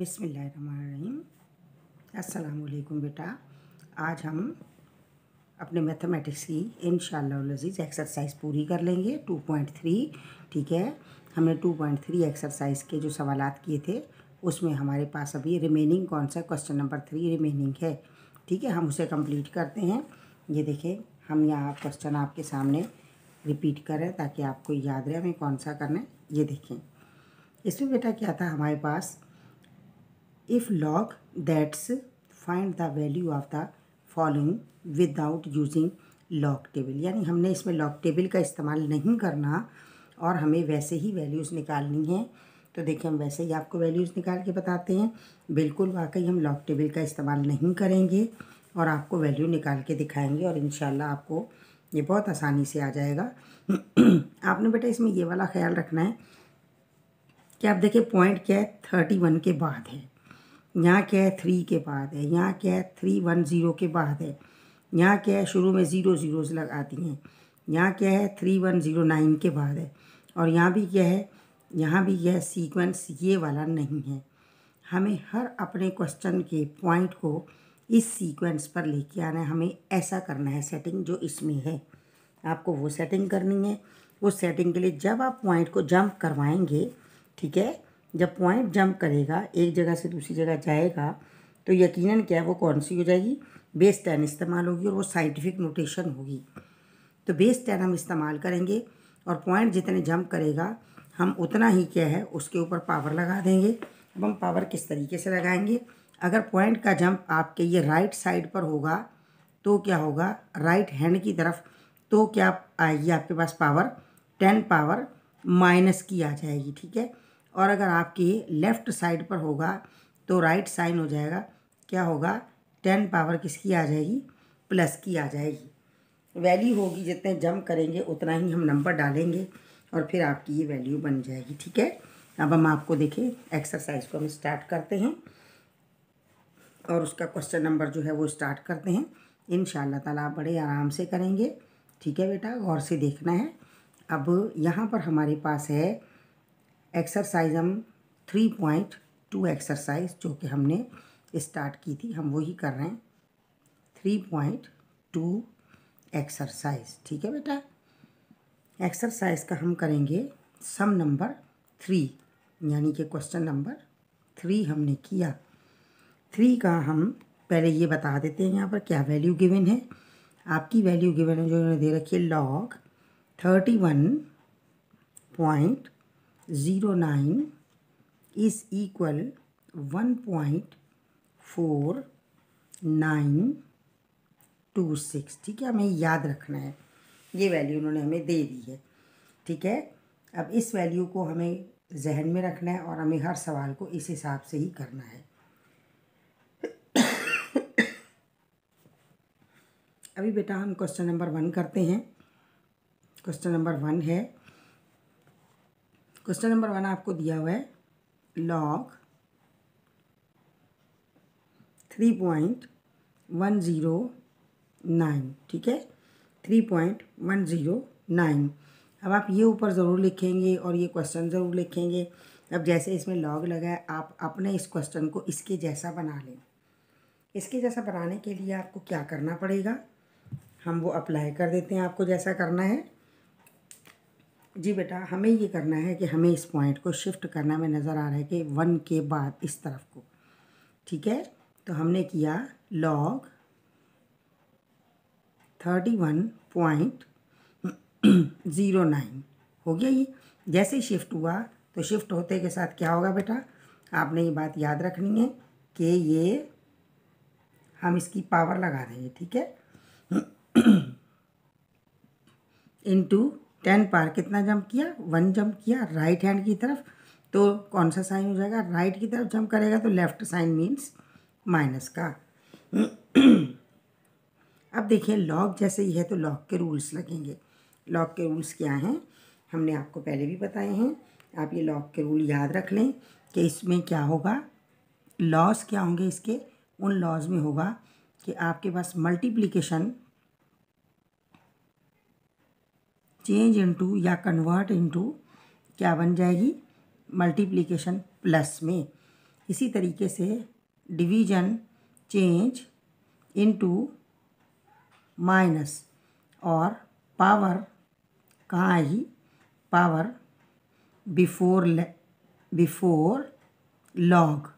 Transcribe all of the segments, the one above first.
बिसमीम अस्सलामुअलैकुम बेटा। आज हम अपने मैथमेटिक्स की इन लजीज़ एक्सरसाइज पूरी कर लेंगे, टू पॉइंट थ्री, ठीक है? हमने टू पॉइंट थ्री एक्सरसाइज के जो सवाल किए थे, उसमें हमारे पास अभी रिमेनिंग कौन सा? क्वेश्चन नंबर थ्री रिमेनिंग है, ठीक है? हम उसे कंप्लीट करते हैं। ये देखें, हम यहाँ क्वेश्चन आपके सामने रिपीट करें, ताकि आपको याद रहे हमें कौन सा करना है। ये देखें, इसमें बेटा क्या था? हमारे पास if log, that's find the value of the following without using log table. यानी हमने इसमें log table का इस्तेमाल नहीं करना और हमें वैसे ही वैल्यूज़ निकालनी है। तो देखिए, हम वैसे ही आपको वैल्यूज़ निकाल के बताते हैं। बिल्कुल वाकई हम लॉग टेबल का इस्तेमाल नहीं करेंगे और आपको वैल्यू निकाल के दिखाएँगे और इन आपको ये बहुत आसानी से आ जाएगा। आपने बेटा इसमें ये वाला ख्याल रखना है कि आप देखिए पॉइंट क्या है? थर्टी वन के बाद है। यहाँ क्या है? थ्री के बाद है। यहाँ क्या है? थ्री वन ज़ीरो के बाद है। यहाँ क्या है? शुरू में ज़ीरो ज़ीरोज़ लगाती हैं। यहाँ क्या है? थ्री वन ज़ीरो नाइन के बाद है। और यहाँ भी क्या है? यहाँ भी यह सीक्वेंस ये वाला नहीं है। हमें हर अपने क्वेश्चन के पॉइंट को इस सीक्वेंस पर लेके आना है। हमें ऐसा करना है सेटिंग जो इसमें है। आपको वो सेटिंग करनी है। उस सेटिंग के लिए जब आप पॉइंट को जंप करवाएँगे, ठीक है? जब पॉइंट जंप करेगा, एक जगह से दूसरी जगह जाएगा तो यकीनन क्या है, वो कौन सी हो जाएगी? बेस टेन इस्तेमाल होगी और वो साइंटिफिक नोटेशन होगी। तो बेस टेन हम इस्तेमाल करेंगे और पॉइंट जितने जंप करेगा, हम उतना ही क्या है, उसके ऊपर पावर लगा देंगे। अब हम पावर किस तरीके से लगाएँगे? अगर पॉइंट का जंप आपके ये राइट साइड पर होगा तो क्या होगा? राइट हैंड की तरफ़ तो क्या आएगी आपके पास पावर टेन पावर माइनस की आ जाएगी, ठीक है? और अगर आपकी लेफ़्ट साइड पर होगा तो राइट साइन हो जाएगा। क्या होगा? टेन पावर किसकी आ जाएगी? प्लस की आ जाएगी। वैल्यू होगी, जितने जम करेंगे, उतना ही हम नंबर डालेंगे और फिर आपकी ये वैल्यू बन जाएगी। ठीक है? अब हम आपको देखें एक्सरसाइज को हम स्टार्ट करते हैं। और उसका क्वेश्चन नंबर जो है, वो स्टार्ट करते हैं। इन ताला आप बड़े आराम से करेंगे। ठीक है बेटा? गौर से देखना है। अब यहाँ पर हमारे पास है एक्सरसाइज हम थ्री पॉइंट टू एक्सरसाइज जो कि हमने स्टार्ट की थी। हम वही कर रहे हैं। थ्री पॉइंट टू एक्सरसाइज ठीक है बेटा? एक्सरसाइज का हम करेंगे सम नंबर थ्री यानी कि क्वेश्चन नंबर थ्री हमने किया। थ्री का हम पहले ये बता देते हैं यहाँ पर क्या वैल्यू गिवन है। आपकी वैल्यू गिवन है जो इन्होंने दे रखी है log thirty one point zero nine is equal one point four nine two six ठीक है, हमें याद रखना है। ये वैल्यू उन्होंने हमें दे दी है। ठीक है? अब इस वैल्यू को हमें जहन में रखना है और हमें हर सवाल को इस हिसाब से ही करना है। अभी बेटा हम क्वेश्चन नंबर वन करते हैं। क्वेश्चन नंबर वन है क्वेश्चन नंबर वन आपको दिया हुआ है log three point one zero nine ठीक है? Three point one zero nine अब आप ये ऊपर ज़रूर लिखेंगे और ये क्वेश्चन ज़रूर लिखेंगे। अब जैसे इसमें लॉग लगा है, आप अपने इस क्वेश्चन को इसके जैसा बना लें। इसके जैसा बनाने के लिए आपको क्या करना पड़ेगा? हम वो अप्लाई कर देते हैं, आपको जैसा करना है। जी बेटा, हमें ये करना है कि हमें इस पॉइंट को शिफ्ट करना में नज़र आ रहा है कि वन के बाद इस तरफ़ को। ठीक है? तो हमने किया log thirty one point zero nine हो गया ये? जैसे ही शिफ्ट हुआ तो शिफ्ट होते के साथ क्या होगा बेटा? आपने ये बात याद रखनी है कि ये हम इसकी पावर लगा देंगे ठीक है? इनटू टेन पार कितना जंप किया? वन जंप किया, राइट हैंड की तरफ़। तो कौन सा साइन हो जाएगा? राइट की तरफ़ जंप करेगा तो लेफ़्ट साइन मीन्स माइनस का। अब देखिए, लॉग जैसे ही है तो लॉग के रूल्स लगेंगे। लॉग के रूल्स क्या हैं? हमने आपको पहले भी बताए हैं। आप ये लॉग के रूल याद रख लें कि इसमें क्या होगा? लॉस क्या होंगे इसके? उन लॉज में होगा कि आपके पास मल्टीप्लिकेशन चेंज इनटू या कन्वर्ट इनटू क्या बन जाएगी? मल्टीप्लिकेशन प्लस में। इसी तरीके से डिवीज़न चेंज इनटू माइनस और पावर कहाँ आएगी? Power before before log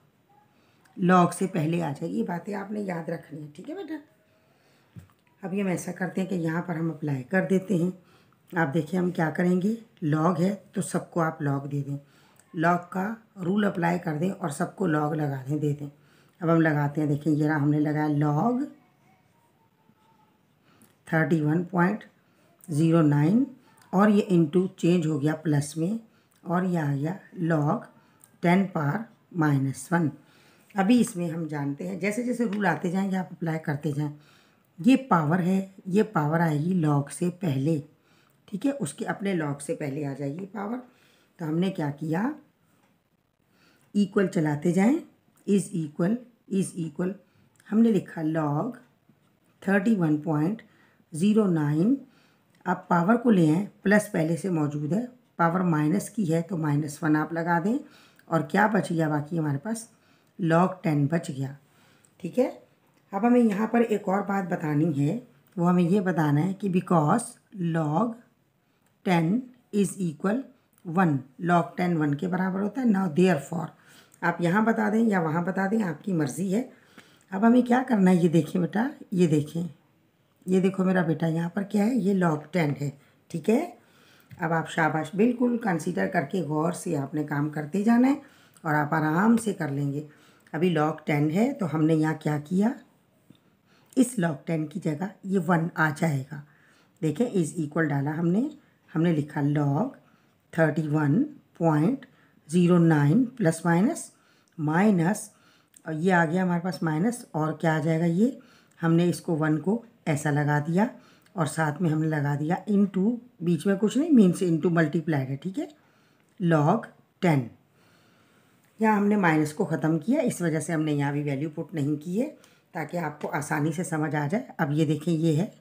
log से पहले आ जाएगी। ये बातें आपने याद रखनी है। ठीक है बेटा? अभी हम ऐसा करते हैं कि यहाँ पर हम अप्लाई कर देते हैं। आप देखिए हम क्या करेंगे? लॉग है तो सबको आप लॉग दे दें। लॉग का रूल अप्लाई कर दें और सबको लॉग लगा दें, दे दें। अब हम लगाते हैं, देखिए ये हमने लगाया log thirty one point zero nine और ये इंटू चेंज हो गया प्लस में और ये आ गया log ten power minus one अभी इसमें हम जानते हैं, जैसे जैसे रूल आते जाएँगे, आप अप्लाई करते जाएँ। ये पावर है, ये पावर आएगी लॉग से पहले। ठीक है, उसके अपने लॉग से पहले आ जाएगी पावर तो हमने क्या किया? इक्वल चलाते जाएँ। इज़ इक्वल इज़ इक्वल हमने लिखा log thirty one point zero nine आप पावर को ले आएँ। प्लस पहले से मौजूद है। पावर माइनस की है तो माइनस वन आप लगा दें। और क्या बच गया बाकी हमारे पास? लॉग टेन बच गया। ठीक है? अब हमें यहाँ पर एक और बात बतानी है। वो हमें ये बताना है कि because log ten is equal one log ten one के बराबर होता है। नाउ देयर फॉर आप यहाँ बता दें या वहाँ बता दें, आपकी मर्ज़ी है। अब हमें क्या करना है? ये देखें बेटा, ये देखें। ये देखो मेरा बेटा, यहाँ पर क्या है? ये लॉग टेन है, ठीक है? अब आप शाबाश, बिल्कुल कंसीडर करके गौर से आपने काम करते जाना है और आप आराम से कर लेंगे। अभी लॉग टेन है तो हमने यहाँ क्या किया? इस लॉग टेन की जगह ये वन आ जाएगा। देखें इज़ इक्वल डाला हमने। हमने लिखा log thirty one point zero nine plus minus minus और ये आ गया हमारे पास माइनस और क्या आ जाएगा ये? हमने इसको वन को ऐसा लगा दिया, और साथ में हमने लगा दिया इन टू बीच में कुछ नहीं मीन्स इन टू मल्टीप्लाइड है, ठीक है? लॉग टेन यहाँ हमने माइनस को ख़त्म किया, इस वजह से हमने यहाँ भी वैल्यू पुट नहीं की है, ताकि आपको आसानी से समझ आ जाए। अब ये देखें, ये है,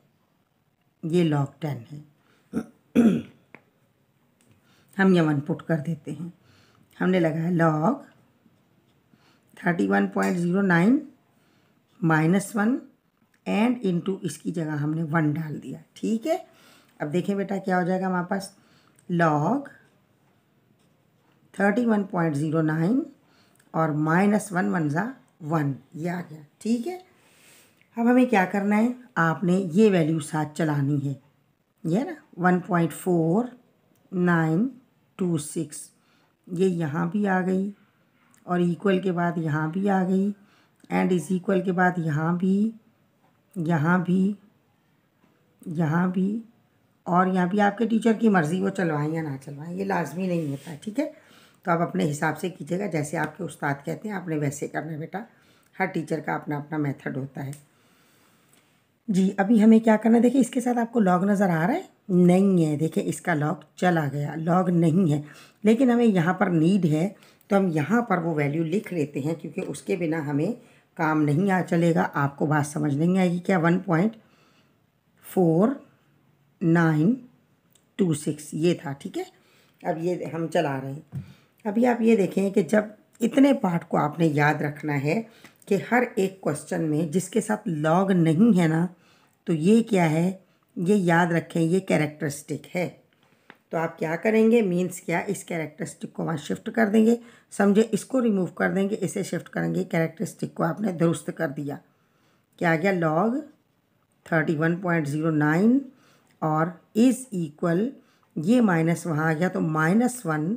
ये लॉग टेन है। हम ये वन पुट कर देते हैं। हमने लगाया log thirty one point zero nine minus one and into इसकी जगह हमने वन डाल दिया। ठीक है? अब देखें बेटा क्या हो जाएगा हमारे पास। Log thirty one point zero nine और माइनस वन वन ज़ा वन ये आ गया। ठीक है? अब हमें क्या करना है? आपने ये वैल्यू साथ चलानी है। ये ना one point four nine two six ये यहाँ भी आ गई और इक्वल के बाद यहाँ भी आ गई एंड इज़ इक्वल के बाद यहाँ भी यहाँ भी यहाँ भी और यहाँ भी आपके टीचर की मर्ज़ी, वो चलवाएँ या ना चलवाएँ, ये लाजमी नहीं होता ठीक है? तो आप अपने हिसाब से कीजिएगा, जैसे आपके उस्ताद कहते हैं, आपने वैसे करना बेटा, हर टीचर का अपना अपना मेथड होता है। जी, अभी हमें क्या करना है? देखिए, इसके साथ आपको लॉग नज़र आ रहा है? नहीं है। देखिए, इसका लॉग चला गया। लॉग नहीं है। लेकिन हमें यहाँ पर नीड है तो हम यहाँ पर वो वैल्यू लिख लेते हैं, क्योंकि उसके बिना हमें काम नहीं आ चलेगा। आपको बात समझ नहीं आएगी क्या? One point four nine two six ये था, ठीक है? अब ये हम चला रहे हैं। अभी आप ये देखें कि जब इतने पार्ट को आपने याद रखना है कि हर एक क्वेश्चन में जिसके साथ लॉग नहीं है ना तो ये क्या है? ये याद रखें, ये कैरेक्टरिस्टिक है। तो आप क्या करेंगे? मीन्स क्या? इस कैरेक्टरिस्टिक को वहाँ शिफ्ट कर देंगे। समझे? इसको रिमूव कर देंगे, इसे शिफ्ट करेंगे। कैरेक्टरिस्टिक को आपने दुरुस्त कर दिया। क्या गया? Log thirty one point zero nine और इज़ इक्वल ये माइनस वहाँ आ गया तो minus one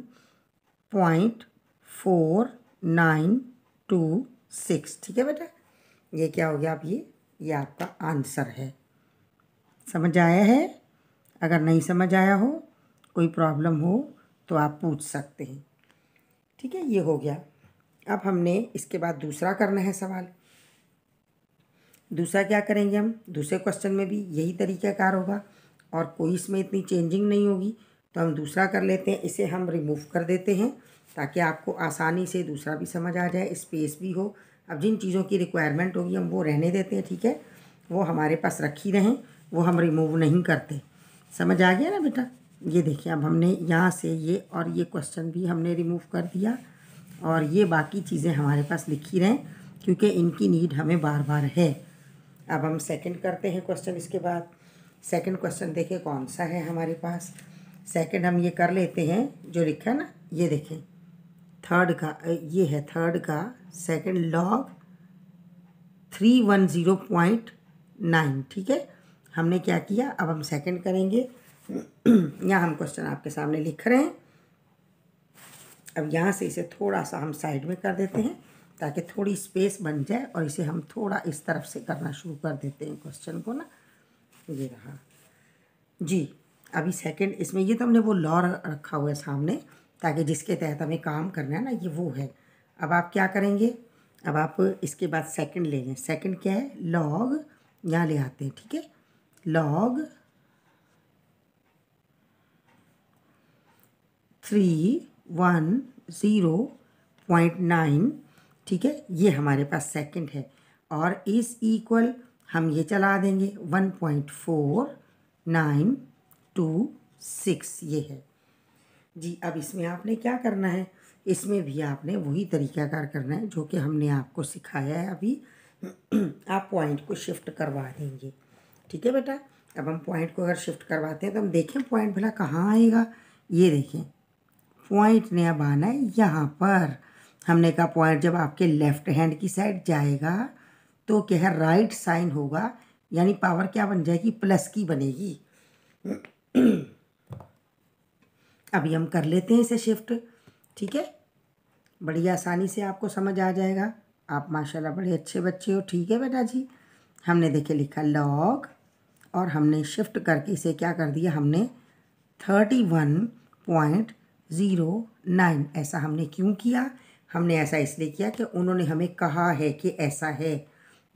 point four nine two six ठीक है बेटा? ये क्या हो गया आप ये? ये आपका आंसर है। समझ आया है? अगर नहीं समझ आया हो, कोई प्रॉब्लम हो तो आप पूछ सकते हैं। ठीक है, ये हो गया। अब हमने इसके बाद दूसरा करना है सवाल। दूसरा क्या करेंगे हम? दूसरे क्वेश्चन में भी यही तरीक़ाकार होगा और कोई इसमें इतनी चेंजिंग नहीं होगी। तो हम दूसरा कर लेते हैं, इसे हम रिमूव कर देते हैं ताकि आपको आसानी से दूसरा भी समझ आ जाए स्पेस भी हो अब जिन चीज़ों की रिक्वायरमेंट होगी, हम वो रहने देते हैं, ठीक है? वो हमारे पास रखी रहें, वो हम रिमूव नहीं करते। समझ आ गया ना बेटा? ये देखिए, अब हमने यहाँ से ये और ये क्वेश्चन भी हमने रिमूव कर दिया और ये बाकी चीज़ें हमारे पास लिखी रहें, क्योंकि इनकी नीड हमें बार बार है। अब हम सेकंड करते हैं क्वेश्चन इसके बाद। सेकंड क्वेश्चन देखें कौन सा है हमारे पास। सेकंड हम ये कर लेते हैं, जो लिखा है ना, ये देखें। थर्ड का ये है थर्ड का second log three one zero point nine ठीक है? हमने क्या किया? अब हम सेकंड करेंगे। यहाँ हम क्वेश्चन आपके सामने लिख रहे हैं। अब यहाँ से इसे थोड़ा सा हम साइड में कर देते हैं, ताकि थोड़ी स्पेस बन जाए, और इसे हम थोड़ा इस तरफ़ से करना शुरू कर देते हैं क्वेश्चन को ना। ये रहा। जी, अभी सेकंड इसमें ये तो हमने वो लॉ रखा हुआ है सामने। ताकि जिसके तहत हमें काम करना है ना, ये वो है। अब आप क्या करेंगे? अब आप इसके बाद सेकंड ले लें। सेकंड क्या है? लॉग यहाँ ले आते हैं, ठीक है? Log three one zero point nine ठीक है? ये हमारे पास सेकंड है। और इस इक्वल हम ये चला देंगे one point four nine two six ये है। जी, अब इसमें आपने क्या करना है? इसमें भी आपने वही तरीक़ाकार करना है जो कि हमने आपको सिखाया है अभी। आप पॉइंट को शिफ्ट करवा देंगे। ठीक है बेटा? अब हम पॉइंट को अगर शिफ्ट करवाते हैं तो हम देखें पॉइंट भला कहाँ आएगा। ये देखें। पॉइंट ने अब आना है यहाँ पर। हमने कहा पॉइंट जब आपके लेफ़्ट हैंड की साइड जाएगा तो क्या है? राइट साइन होगा। यानी पावर क्या बन जाएगी? प्लस की बनेगी। अभी हम कर लेते हैं इसे शिफ्ट ठीक है? बड़ी आसानी से आपको समझ आ जाएगा। आप माशाल्लाह बड़े अच्छे बच्चे हो, ठीक है बेटा जी हमने देखे लिखा लॉग और हमने शिफ्ट करके इसे क्या कर दिया? हमने thirty one point zero nine ऐसा हमने क्यों किया? हमने ऐसा इसलिए किया कि उन्होंने हमें कहा है कि ऐसा है।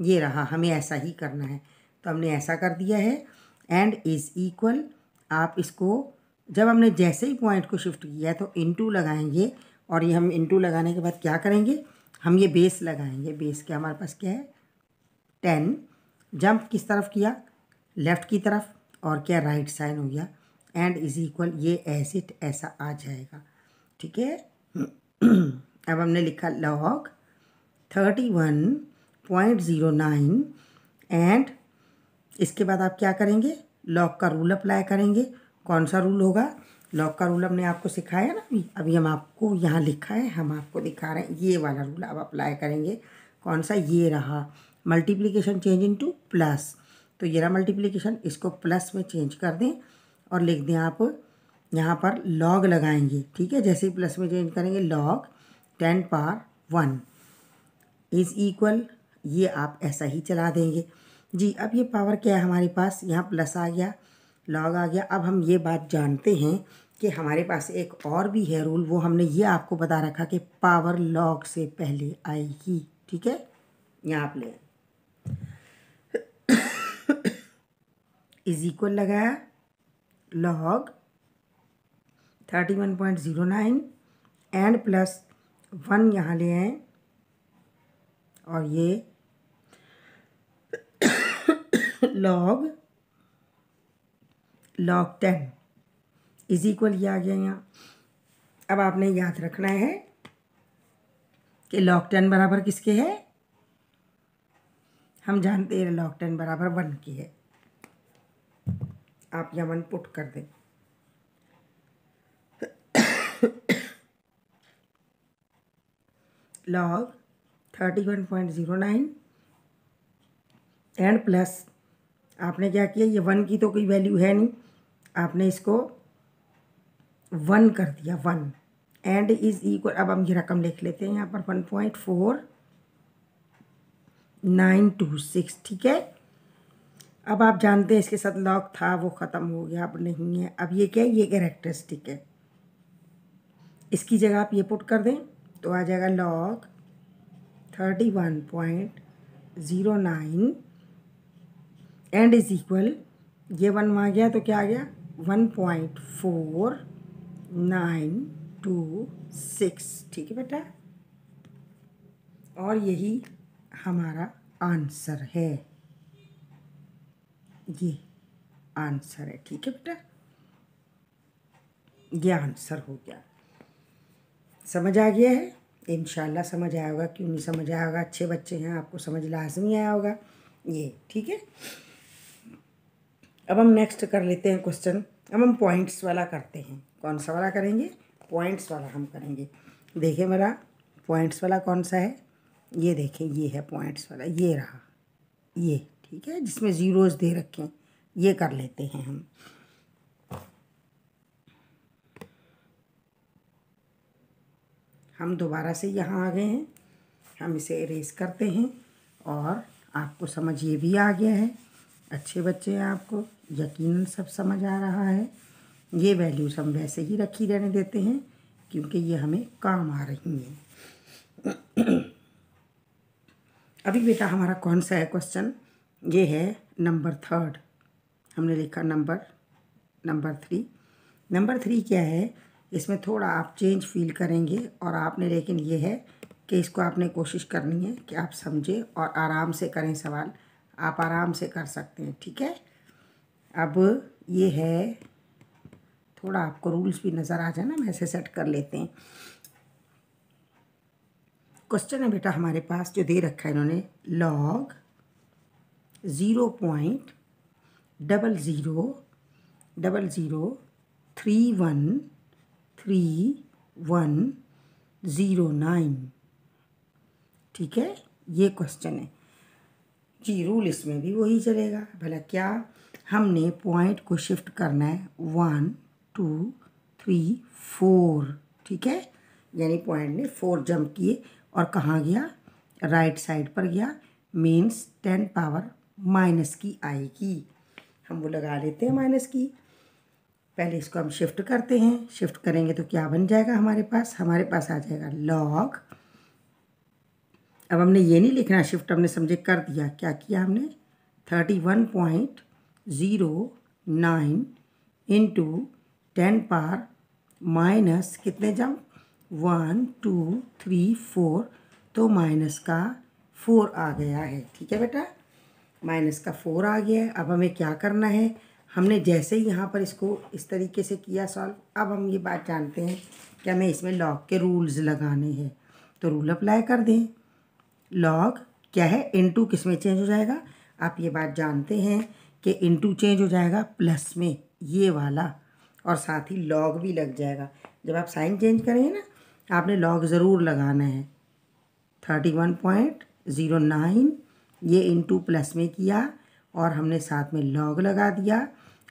ये रहा, हमें ऐसा ही करना है। तो हमने ऐसा कर दिया है। एंड इज़ इक्वल आप इसको जब हमने जैसे ही पॉइंट को शिफ्ट किया तो इनटू लगाएँगे और ये हम इनटू लगाने के बाद क्या करेंगे? हम ये बेस लगाएँगे। बेस क्या हमारे पास क्या है? टेन जंप किस तरफ़ किया? लेफ़्ट की तरफ़। और क्या राइट साइन हो गया? एंड इज़ इक्वल ये एसिड ऐसा आ जाएगा। ठीक है? अब हमने लिखा log thirty one point zero nine and इसके बाद आप क्या करेंगे? लॉग का रूल अप्लाई करेंगे। कौन सा रूल होगा? लॉक का रूल हमने आपको सिखाया ना अभी। अभी हम आपको यहाँ लिखा है, हम आपको दिखा रहे हैं, ये वाला रूल अब अप्लाई करेंगे। कौन सा ये रहा? मल्टीप्लिकेशन चेंज इनटू प्लस तो ये रहा मल्टीप्लिकेशन इसको प्लस में चेंज कर दें और लिख दें आप, यहाँ पर लॉग लगाएँगे, ठीक है? जैसे ही प्लस में चेंज करेंगे log ten par one is equal ये आप ऐसा ही चला देंगे। जी, अब ये पावर क्या है हमारे पास? यहाँ प्लस आ गया। लॉग आ गया। अब हम ये बात जानते हैं कि हमारे पास एक और भी है रूल, वो हमने ये आपको बता रखा कि पावर लॉग से पहले आएगी। ठीक है? यहाँ आप ले। इज़ इक्वल लगाया। Log thirty one point zero nine and plus one यहाँ ले आए। और ये log log ten is equal ये आ गया यहाँ। अब आपने याद रखना है कि लॉग टेन बराबर किसके है? हम जानते हैं लॉग टेन बराबर वन की है। आप यहाँ वन पुट कर दें। ज़ीरो नाइन एंड प्लस आपने क्या किया? ये वन की तो कोई वैल्यू है नहीं। आपने इसको वन कर दिया, वन। एंड इज़ इक्वल अब हम ये रकम लिख लेते हैं यहाँ पर one point four nine two six ठीक है? अब आप जानते हैं इसके साथ लॉक था, वो ख़त्म हो गया, अब नहीं है। अब ये क्या है? ये कैरेक्टरिस्टिक है। इसकी जगह आप ये पुट कर दें तो आ जाएगा log thirty one point zero nine and is equal ये वन वहाँ गया तो क्या आ गया? One point four nine two six ठीक है बेटा? और यही हमारा आंसर है। ये आंसर है। ठीक है बेटा? ये आंसर हो गया। समझ आ गया है? इन समझ आया होगा। क्यों नहीं समझ आया होगा? अच्छे बच्चे हैं, आपको समझ लाजमी आया होगा। ये, ठीक है? अब हम नेक्स्ट कर लेते हैं क्वेश्चन अब हम पॉइंट्स वाला करते हैं. कौन सा वाला करेंगे? पॉइंट्स वाला हम करेंगे. देखिए मेरा पॉइंट्स वाला कौन सा है? ये देखें, ये है पॉइंट्स वाला. ये रहा. ये, ठीक है? जिसमें ज़ीरोज़ दे रखे ये कर लेते हैं हम. हम दोबारा से यहाँ आ गए हैं. हम इसे इरेज करते हैं और आपको समझ ये भी आ गया है. अच्छे बच्चे हैं आपको, यकीनन सब समझ आ रहा है। ये वैल्यूज़ हम वैसे ही रखी रहने देते हैं, क्योंकि ये हमें काम आ रही हैं। अभी बेटा हमारा कौन सा है क्वेश्चन ये है नंबर थर्ड हमने लिखा number number three number three क्या है? इसमें थोड़ा आप चेंज फील करेंगे, और आपने, लेकिन ये है कि इसको आपने कोशिश करनी है कि आप समझें और आराम से करें सवाल। आप आराम से कर सकते हैं, ठीक है? अब ये है, थोड़ा आपको रूल्स भी नज़र आ जाए ना वैसे सेट कर लेते हैं। क्वेश्चन है बेटा हमारे पास, जो दे रखा है इन्होंने log zero point double zero double zero three one three one zero nine ठीक है? ये क्वेश्चन है। जी रूल इसमें भी वही चलेगा। भला क्या हमने पॉइंट को शिफ्ट करना है? वन टू थ्री फोर ठीक है? यानी पॉइंट ने फोर जंप किए और कहाँ गया? राइट right साइड पर गया। मीन्स टेन पावर माइनस की आएगी। हम वो लगा लेते हैं माइनस की। पहले इसको हम शिफ्ट करते हैं। शिफ्ट करेंगे तो क्या बन जाएगा हमारे पास? हमारे पास आ जाएगा लॉग अब हमने ये नहीं लिखना शिफ्ट हमने समझे, कर दिया। क्या किया हमने? Thirty one point zero nine into ten पार माइनस कितने जम वन टू थ्री फोर तो माइनस का फोर आ गया है। ठीक है बेटा? माइनस का फोर आ गया है। अब हमें क्या करना है? हमने जैसे ही यहाँ पर इसको इस तरीके से किया सॉल्व अब हम ये बात जानते हैं कि हमें इसमें लॉग के रूल्स लगाने हैं। तो रूल अप्लाई कर दें। लॉग क्या है? इनटू किसमें चेंज हो जाएगा? आप ये बात जानते हैं कि इनटू चेंज हो जाएगा प्लस में ये वाला और साथ ही लॉग भी लग जाएगा। जब आप साइन चेंज करेंगे ना, आपने लॉग ज़रूर लगाना है। Thirty one point zero nine ये इनटू प्लस में किया और हमने साथ में लॉग लगा दिया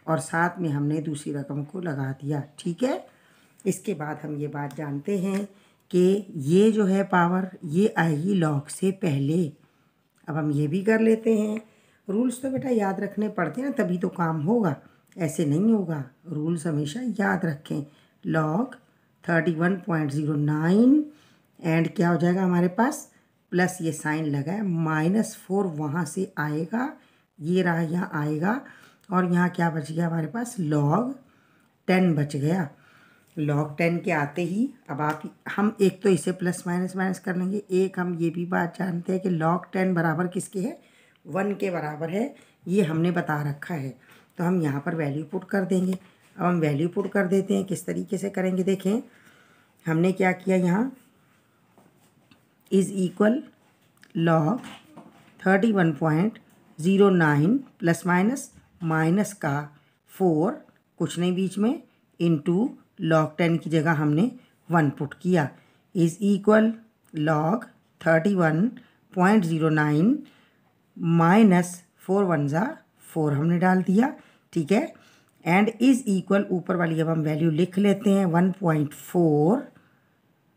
और साथ में हमने दूसरी रकम को लगा दिया। ठीक है? इसके बाद हम ये बात जानते हैं कि ये जो है पावर ये आएगी लॉग से पहले। अब हम ये भी कर लेते हैं। रूल्स तो बेटा याद रखने पड़ते हैं ना, तभी तो काम होगा। ऐसे नहीं होगा। रूल्स हमेशा याद रखें। Log thirty one point zero nine and क्या हो जाएगा हमारे पास? प्लस ये साइन लगा है। माइनस फोर वहाँ से आएगा। ये रहा, यहाँ आएगा। और यहाँ क्या बच गया हमारे पास? लॉग टेन बच गया। लॉग टेन के आते ही, अब आप, हम एक तो इसे प्लस माइनस माइनस कर लेंगे। एक, हम ये भी बात जानते हैं कि लॉग टेन बराबर किसके है? वन के बराबर है। ये हमने बता रखा है। तो हम यहाँ पर वैल्यू पुट कर देंगे। अब हम वैल्यू पुट कर देते हैं, किस तरीके से करेंगे देखें। हमने क्या किया यहाँ? Is equal log thirty one point zero nine plus minus minus का फोर कुछ नहीं बीच में इंटू लॉग टेन की जगह हमने वन पुट किया। Is equal log thirty one point zero nine minus four one ज़ा फोर हमने डाल दिया, ठीक है? एंड इज़ इक्वल ऊपर वाली अब हम वैल्यू लिख लेते हैं one point four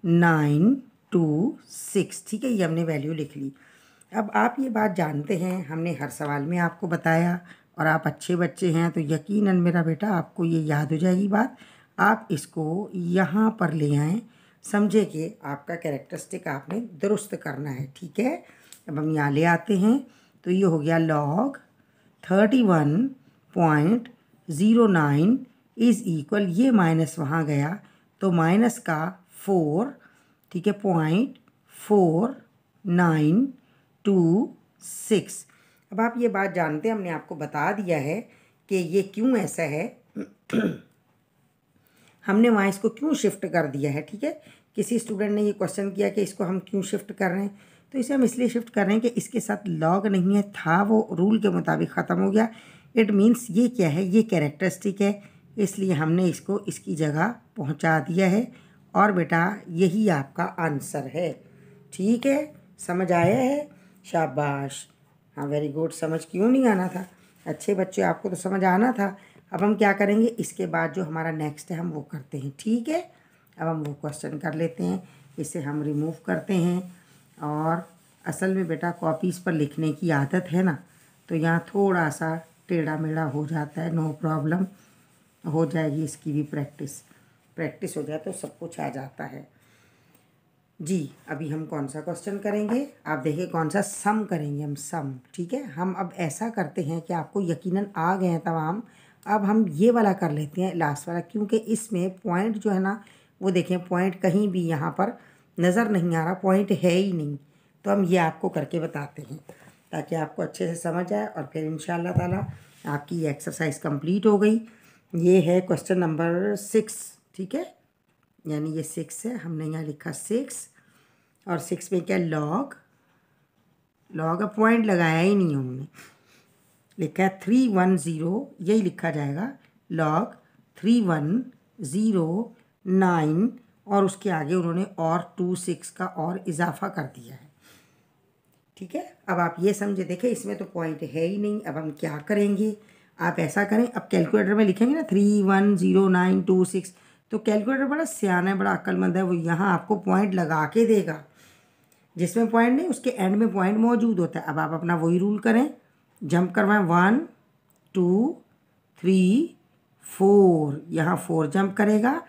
nine two six ठीक है? ये हमने वैल्यू लिख ली। अब आप ये बात जानते हैं, हमने हर सवाल में आपको बताया और आप अच्छे बच्चे हैं तो यकीनन मेरा बेटा आपको ये याद हो जाएगी बात। आप इसको यहाँ पर ले आएँ। समझे कि आपका कैरेक्टरिस्टिक आपने दुरुस्त करना है, ठीक है? अब हम यहाँ ले आते हैं। तो ये हो गया log thirty one point zero nine is equal ये माइनस वहाँ गया। तो माइनस का फोर ठीक है point four nine two six अब आप ये बात जानते हैं, हमने आपको बता दिया है कि ये क्यों ऐसा है। हमने वहाँ इसको क्यों शिफ्ट कर दिया है, ठीक है? किसी स्टूडेंट ने ये क्वेश्चन किया कि इसको हम क्यों शिफ्ट कर रहे हैं? तो इसे हम इसलिए शिफ्ट कर रहे हैं कि इसके साथ लॉग नहीं है, था वो रूल के मुताबिक ख़त्म हो गया। इट मीन्स ये क्या है? ये कैरेक्टरिस्टिक है, इसलिए हमने इसको इसकी जगह पहुँचा दिया है। और बेटा, यही आपका आंसर है। ठीक है? समझ आया है? शाबाश। हाँ वेरी गुड समझ क्यों नहीं आना था? अच्छे बच्चे, आपको तो समझ आना था। अब हम क्या करेंगे? इसके बाद जो हमारा नेक्स्ट है, हम वो करते हैं, ठीक है? अब हम वो क्वेश्चन कर लेते हैं। इसे हम रिमूव करते हैं। और असल में बेटा कॉपीज़ पर लिखने की आदत है ना तो यहाँ थोड़ा सा टेढ़ा मेढ़ा हो जाता है नो प्रॉब्लम हो जाएगी इसकी भी प्रैक्टिस प्रैक्टिस हो जाए तो सब कुछ आ जाता है। जी, अभी हम कौन सा क्वेश्चन करेंगे? आप देखिए कौन सा सम करेंगे हम सम ठीक है? हम अब ऐसा करते हैं कि आपको यकीनन आ गए हैं तमाम अब हम ये वाला कर लेते हैं लास्ट वाला, क्योंकि इसमें पॉइंट जो है ना, वो देखें पॉइंट कहीं भी यहाँ पर नज़र नहीं आ रहा पॉइंट है ही नहीं। तो हम ये आपको करके बताते हैं, ताकि आपको अच्छे से समझ आए, और फिर इन ताला आपकी एक्सरसाइज कंप्लीट हो गई। ये है क्वेश्चन नंबर सिक्स ठीक है? यानी ये सिक्स है, हमने यहाँ लिखा सिक्स और सिक्स में क्या? लॉग लॉग अब पॉइंट लगाया ही नहीं हमने। लिखा है थ्री वन ज़ीरो यही लिखा जाएगा log three one zero nine और उसके आगे उन्होंने और टू सिक्स का और इजाफा कर दिया है। ठीक है? अब आप ये समझे देखें इसमें तो पॉइंट है ही नहीं, अब हम क्या करेंगे? आप ऐसा करें, अब कैलकुलेटर में लिखेंगे ना three one zero nine two six तो कैलकुलेटर बड़ा सियाना है, बड़ा अक्लमंद है, वो यहाँ आपको पॉइंट लगा के देगा। जिसमें पॉइंट नहीं, उसके एंड में पॉइंट मौजूद होता है। अब आप अपना वही रूल करें। जंप करवाएँ। One, two, three, four. यहाँ फोर जंप करेगा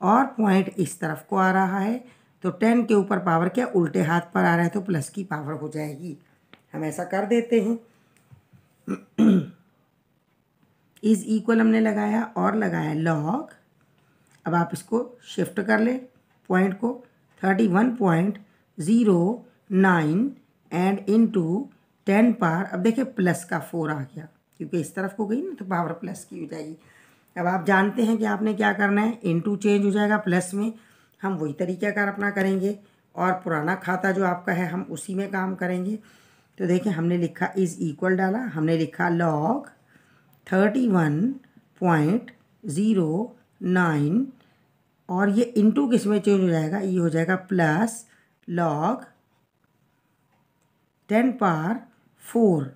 और पॉइंट इस तरफ़ को आ रहा है। तो टेन के ऊपर पावर क्या? उल्टे हाथ पर आ रहा है तो प्लस की पावर हो जाएगी। हम ऐसा कर देते हैं। इज़ इक्वल हमने लगाया और लगाया लॉग। अब आप इसको शिफ्ट कर लें पॉइंट को। Thirty one point zero nine and into ten पार, अब देखिए प्लस का फोर आ गया, क्योंकि इस तरफ़ को गई ना तो पावर प्लस की हो जाएगी। अब आप जानते हैं कि आपने क्या करना है इन टू चेंज हो जाएगा प्लस में, हम वही तरीक़ा तरीक़ाकार अपना करेंगे, और पुराना खाता जो आपका है, हम उसी में काम करेंगे। तो देखिए, हमने लिखा इज़ इक्वल डाला, हमने लिखा log thirty one point zero nine और ये इंटू किसमें चेंज हो जाएगा? ये हो जाएगा प्लस लॉग टेन पार फोर।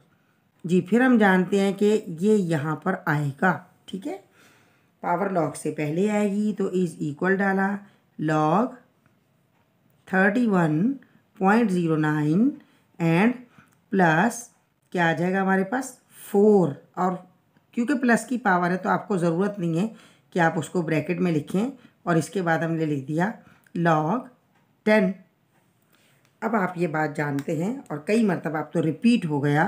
जी, फिर हम जानते हैं कि ये यहाँ पर आएगा, ठीक है? पावर लॉग से पहले आएगी तो इज़ इक्वल डाला log thirty one point zero nine and plus क्या आ जाएगा हमारे पास? फोर। और क्योंकि प्लस की पावर है तो आपको ज़रूरत नहीं है कि आप उसको ब्रैकेट में लिखें, और इसके बाद हमने लिख दिया लॉग टेन। अब आप ये बात जानते हैं और कई मरतब आप तो रिपीट हो गया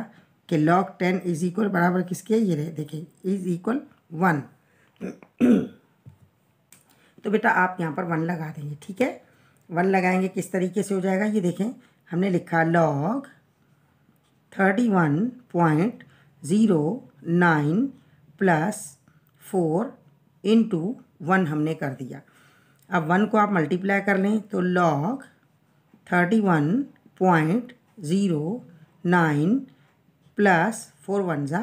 कि लॉग टेन इज़ इक्वल बराबर किसके? ये रहे, देखिए इज़ इक्वल वन तो बेटा आप यहाँ पर वन लगा देंगे, ठीक है? वन लगाएँगे किस तरीके से हो जाएगा? ये देखें, हमने लिखा log thirty one point zero nine plus four into one हमने कर दिया। अब वन को आप मल्टीप्लाई कर लें तो log thirty one point zero nine plus four one ज़ा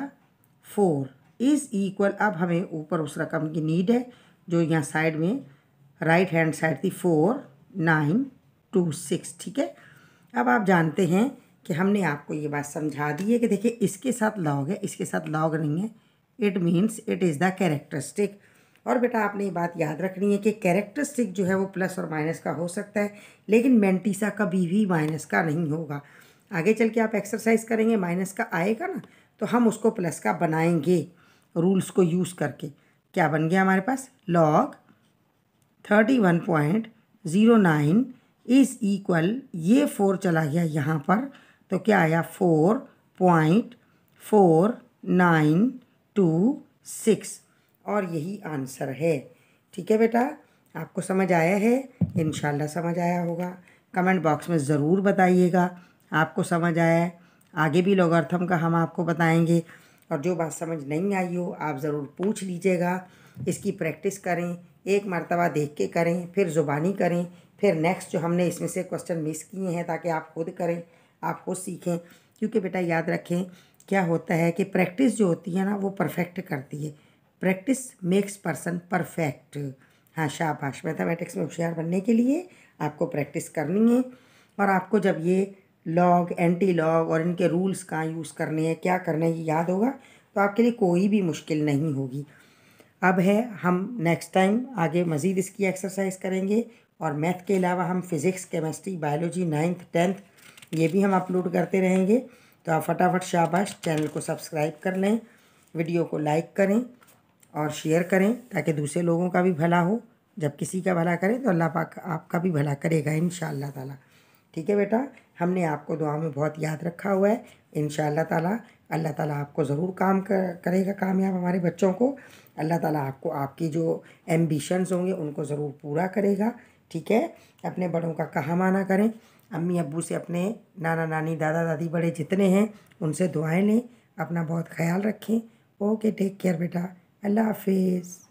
फोर इज़ इक्वल अब हमें ऊपर उस रकम की नीड है, जो यहाँ साइड में राइट हैंड साइड थी फोर नाइन टू सिक्स ठीक है? अब आप जानते हैं कि हमने आपको ये बात समझा दी है कि देखिए, इसके साथ लॉग है, इसके साथ लॉग नहीं है। It means it is the characteristic और बेटा आपने ये बात याद रखनी है कि कैरेक्टरिस्टिक जो है वो प्लस और माइनस का हो सकता है, लेकिन मेंटीसा कभी भी माइनस का नहीं होगा। आगे चल के आप एक्सरसाइज करेंगे माइनस का आएगा ना तो हम उसको प्लस का बनाएँगे रूल्स को यूज़ करके। क्या बन गया हमारे पास? Log thirty one point zero nine is equal ये फोर चला गया यहाँ पर तो क्या आया? Four point four nine two six और यही आंसर है। ठीक है बेटा? आपको समझ आया है? इन समझ आया होगा। कमेंट बॉक्स में ज़रूर बताइएगा। आपको समझ आया है? आगे भी लोगार्थम का हम आपको बताएँगे। और जो बात समझ नहीं आई हो, आप ज़रूर पूछ लीजिएगा। इसकी प्रैक्टिस करें, एक मरतबा देख के करें, फिर ज़ुबानी करें, फिर नेक्स्ट जो हमने इसमें से क्वेश्चन मिस किए हैं ताकि आप खुद करें, आप खुद सीखें। क्योंकि बेटा याद रखें, क्या होता है कि प्रैक्टिस जो होती है ना, वो परफेक्ट करती है। प्रैक्टिस मेक्स पर्सन परफेक्ट हाँ शाबाश। मैथमेटिक्स में होशियार बनने के लिए आपको प्रैक्टिस करनी है। और आपको जब ये लॉग एंटी लॉग और इनके रूल्स कहाँ यूज़ करने हैं, क्या करना है, ये याद होगा तो आपके लिए कोई भी मुश्किल नहीं होगी। अब है, हम नेक्स्ट टाइम आगे मज़ीद इसकी एक्सरसाइज करेंगे। और मैथ के अलावा हम physics chemistry biology ninth tenth ये भी हम अपलोड करते रहेंगे। तो आप फटाफट शाबाश चैनल को सब्सक्राइब कर लें। वीडियो को लाइक करें। और शेयर करें ताकि दूसरे लोगों का भी भला हो। जब किसी का भला करें तो अल्लाह पाक आपका भी भला करेगा इन ताला। ठीक है बेटा? हमने आपको दुआ में बहुत याद रखा हुआ है। इन ताला अल्लाह ताला आपको ज़रूर काम कर, करेगा कामयाब हमारे बच्चों को। अल्लाह ताला आपको आपकी जो एम्बिशंस होंगे उनको ज़रूर पूरा करेगा। ठीक है? अपने बड़ों का कहा माना करें। अम्मी अब्बू से अपने नाना नानी दादा दादी बड़े जितने हैं, उनसे दुआएँ लें। अपना बहुत ख्याल रखें। ओके टेक केयर बेटा। अल्लाह हाफिज़।